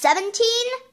17